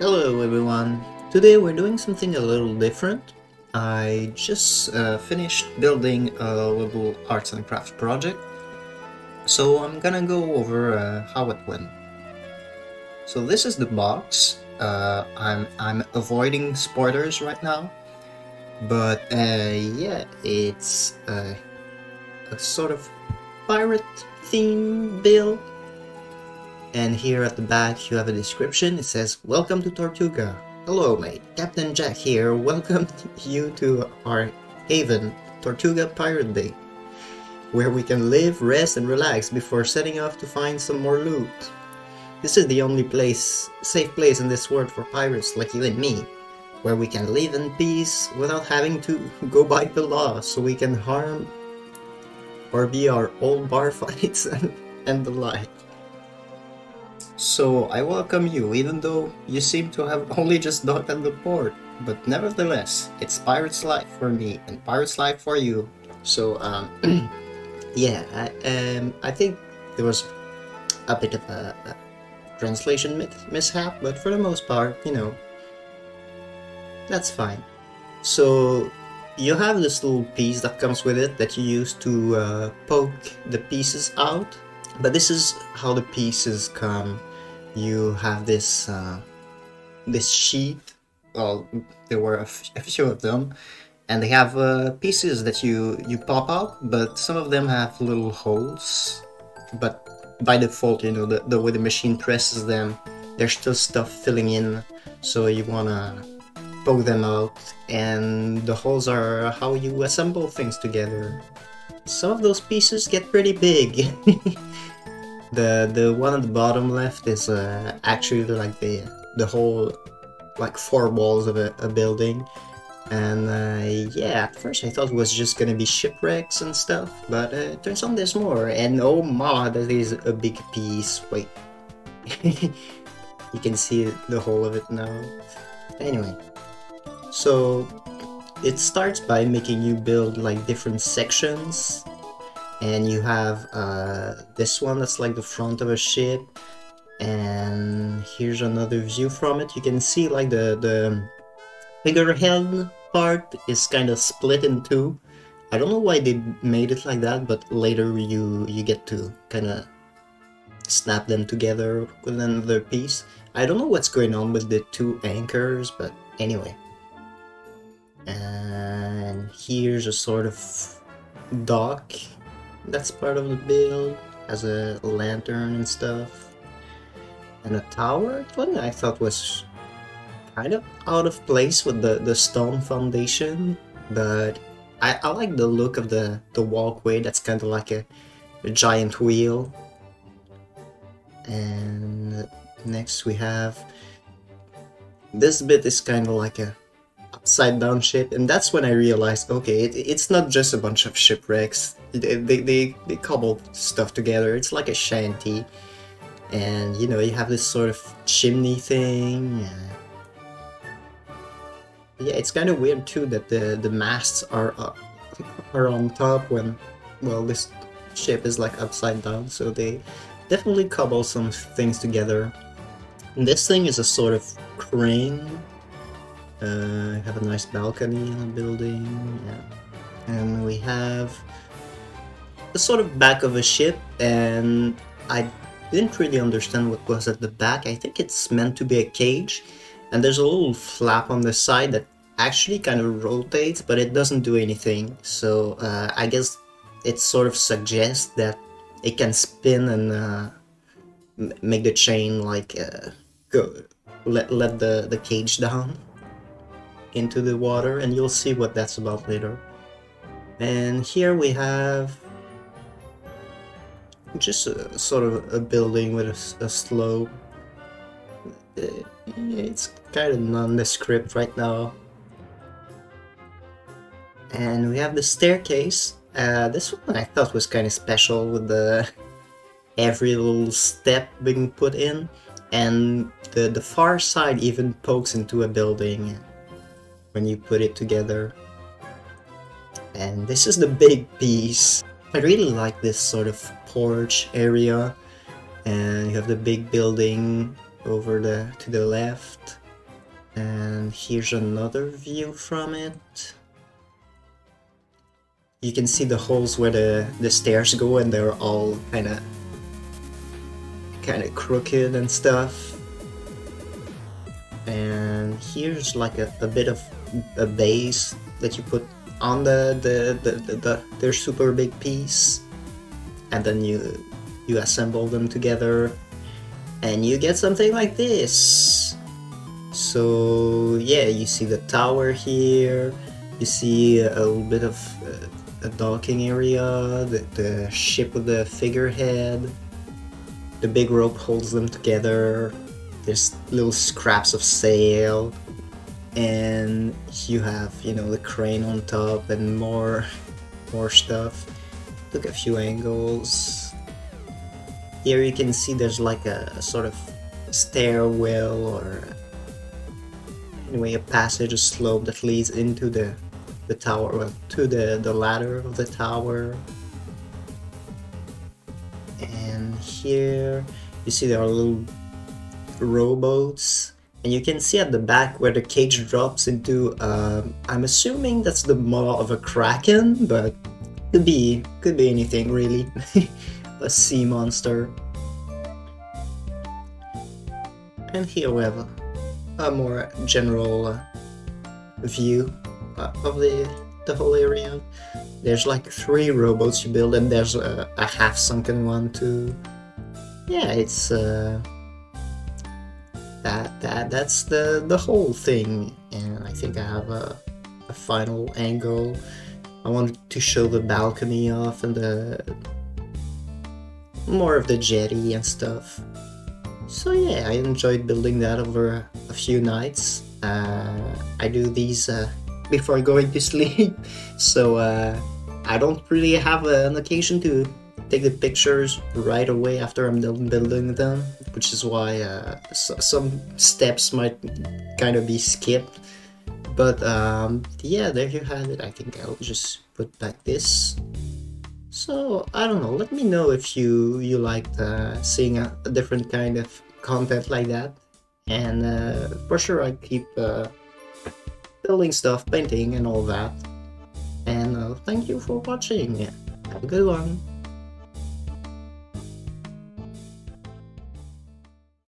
Hello everyone! Today we're doing something a little different. I just uh, finished building a little arts and crafts project, so I'm gonna go over uh, how it went. So this is the box. Uh, I'm I'm avoiding spoilers right now, but uh, yeah, it's uh, a sort of pirate theme build and here at the back you have a description. It says, Welcome to Tortuga. Hello mate, Captain Jack here. Welcome you to our haven, Tortuga Pirate Bay, where we can live, rest and relax before setting off to find some more loot. This is the only place, safe place in this world for pirates like you and me, where we can live in peace without having to go by the law so we can harm or be our old bar fights and, and the like. So I welcome you, even though you seem to have only just docked at the port. But nevertheless, it's Pirate's Life for me and Pirate's Life for you. So um, yeah, I, um, I think there was a bit of a, a translation mishap, but for the most part, you know, that's fine. So you have this little piece that comes with it that you use to uh, poke the pieces out. But this is how the pieces come you have this uh, this sheet. Well, there were a, few of them, and they have uh, pieces that you you pop out, but some of them have little holes. But by default, you know, the, the way the machine presses them, there's still stuff filling in, so you wanna poke them out, and the holes are how you assemble things together. Some of those pieces get pretty big. The the one at the bottom left is uh, actually like the the whole like four walls of a, a building. And uh, yeah, at first I thought it was just gonna be shipwrecks and stuff, but uh, turns out there's more. And oh my, that is a big piece. Wait, you can see the whole of it now. Anyway, so it starts by making you build like different sections and you have uh, this one that's like the front of a ship and here's another view from it. You can see like the the figurehead part is kind of split in two. I don't know why they made it like that but later you you get to kind of snap them together with another piece. I don't know what's going on with the two anchors but anyway. And here's a sort of dock that's part of the build. Has a lantern and stuff. And a tower, one I thought was kind of out of place with the, the stone foundation, but I, I like the look of the, the walkway, that's kind of like a, a giant wheel. And next we have this bit is kind of like a upside down ship and that's when I realized okay it, it's not just a bunch of shipwrecks. They, they, they, they cobble stuff together. It's like a shanty. And you know you have this sort of chimney thing yeah it's kind of weird too that the the masts are up, are on top when well this ship is like upside down. So they definitely cobble some things together. And this thing is a sort of crane uh, have a nice balcony in the building. Yeah. And we have the sort of back of a ship, and I didn't really understand what was at the back. I think it's meant to be a cage, and there's a little flap on the side that actually kind of rotates, but it doesn't do anything. So uh, I guess it sort of suggests that it can spin and uh, make the chain like uh, go let let the the cage down into the water and you'll see what that's about later. And here we have just a, sort of a building with a, a slope. Uh, it's kind of nondescript right now. And we have the staircase. Uh, this one I thought was kind of special with the every little step being put in. And the, the far side even pokes into a building when you put it together. And this is the big piece. I really like this sort of porch area and you have the big building over the to the left And here's another view from it. You can see the holes where the, the stairs go and they're all kind of kind of crooked and stuff. And here's like a, a bit of a base that you put on the, the, the, the, the their super big piece and then you you assemble them together and you get something like this. So yeah you see the tower here you see a little bit of uh, a docking area the, the ship with the figurehead the big rope holds them together there's little scraps of sail and you have you know the crane on top and more more stuff. Look a few angles. Here you can see there's like a, a sort of stairwell or anyway a passage a slope that leads into the the tower well, to the the ladder of the tower. And here you see there are little rowboats and you can see at the back where the cage drops into um, I'm assuming that's the maw of a kraken but could be could be anything really. A sea monster. And here we have a, more general uh, view uh, of the the whole area. There's like three rowboats you build and there's a, a half sunken one too. Yeah it's uh that that that's the the whole thing. And I think I have a, a final angle. I wanted to show the balcony off and the more of the jetty and stuff. So yeah I enjoyed building that over a few nights. Uh, I do these uh, before going to sleep. So uh, I don't really have an occasion to take the pictures right away after I'm done building them, which is why uh, some steps might kind of be skipped. But um, yeah, there you have it. I think I'll just put back this. So I don't know. Let me know if you you liked uh, seeing a, a, different kind of content like that. And uh, for sure, I keep uh, building stuff, painting, and all that. And uh, thank you for watching. Have a good one.